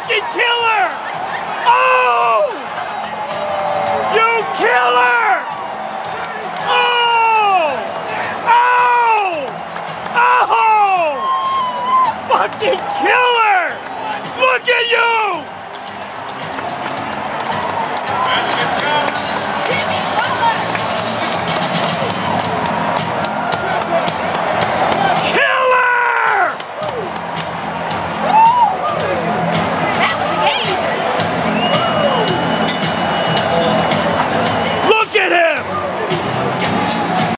fucking killer! Oh! You killer! Oh! Oh! Oh! Fucking killer!